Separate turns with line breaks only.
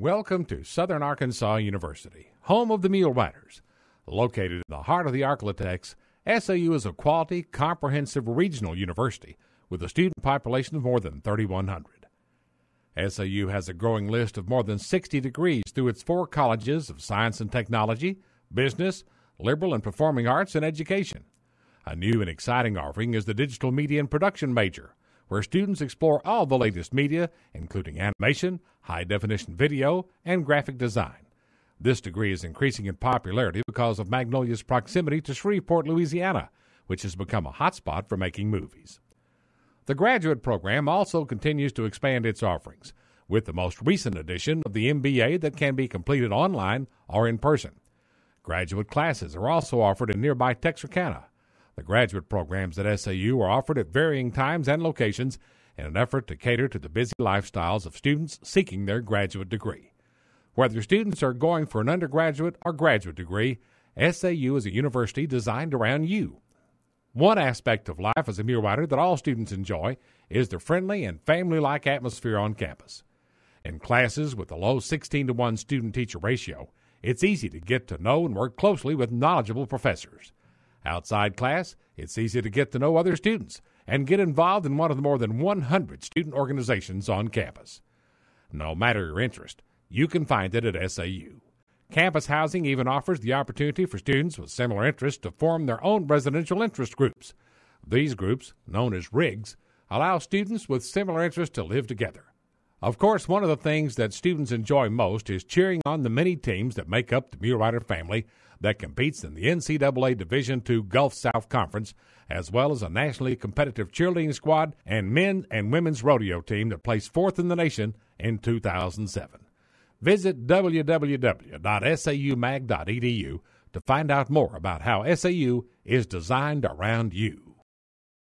Welcome to Southern Arkansas University, home of the Mule Riders. Located in the heart of the Arklatex, SAU is a quality, comprehensive regional university with a student population of more than 3,100. SAU has a growing list of more than 60 degrees through its four colleges of science and technology, business, liberal and performing arts, and education. A new and exciting offering is the digital media and production major, where students explore all the latest media, including animation, high definition video, and graphic design. This degree is increasing in popularity because of Magnolia's proximity to Shreveport, Louisiana, which has become a hotspot for making movies. The graduate program also continues to expand its offerings, with the most recent edition of the MBA that can be completed online or in person. Graduate classes are also offered in nearby Texarkana. The graduate programs at SAU are offered at varying times and locations in an effort to cater to the busy lifestyles of students seeking their graduate degree. Whether students are going for an undergraduate or graduate degree, SAU is a university designed around you. One aspect of life as a Mule Rider that all students enjoy is the friendly and family like atmosphere on campus. In classes with a low 16 to 1 student teacher ratio, it's easy to get to know and work closely with knowledgeable professors. Outside class, it's easy to get to know other students and get involved in one of the more than 100 student organizations on campus. No matter your interest, you can find it at SAU. Campus housing even offers the opportunity for students with similar interests to form their own residential interest groups. These groups, known as RIGs, allow students with similar interests to live together. Of course, one of the things that students enjoy most is cheering on the many teams that make up the Mule Rider family that competes in the NCAA Division II Gulf South Conference, as well as a nationally competitive cheerleading squad and men and women's rodeo team that placed fourth in the nation in 2007. Visit www.saumag.edu to find out more about how SAU is designed around you.